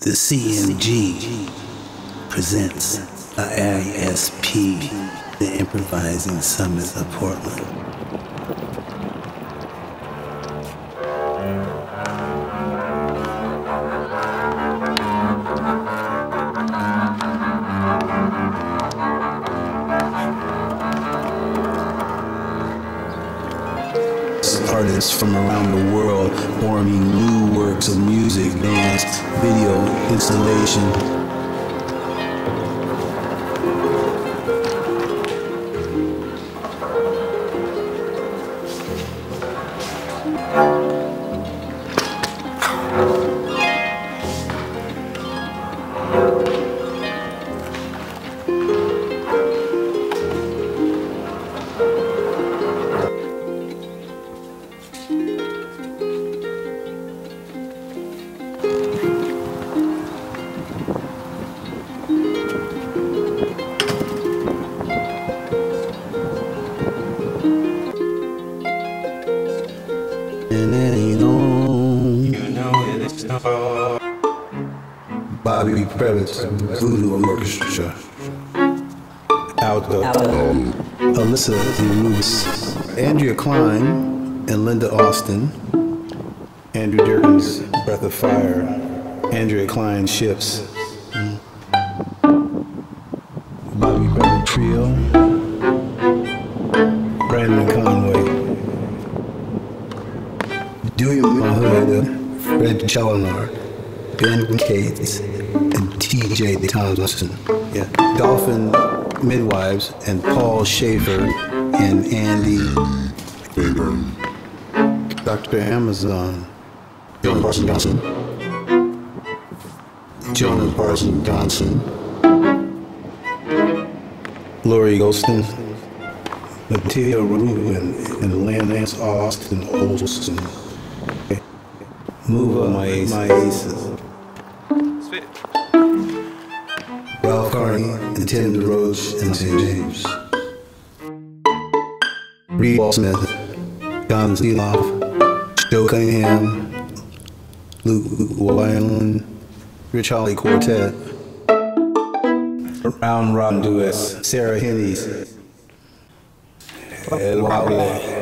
The CMG presents a ISP, the Improvising Summit of Portland. Artists from around the world forming new works of music, dance, video, installation, and it ain't on. You know it's not Bobby Previte, Voodoo Orchestra. Alto. Um, Alyssa Rubis. Andrea Klein and Linda Austin. Andrew Durkin's Breath of Fire. Andrea Klein Ships. Mm. Bobby Previte Trio. Dewey Mahood, Fred Chalenor, Ben Cates, and T.J. Thompson. Yeah. Dolphin Midwives and Paul Schaefer and Andy Faber, Dr. Amazon. Dylan Parson Johnson, Jonah Parson Johnson, Lori Goldston. Matia Rubin and Lance Austin Olson. Move up my aces. Ralph Carney and Tim DeRoche and St. James. Reed Wallsmith, John Zeloff, Joe Cunningham, Luke Wyland, Rich Halley Quartet, Round Robin Duets, Sarah Hennies, El Wable.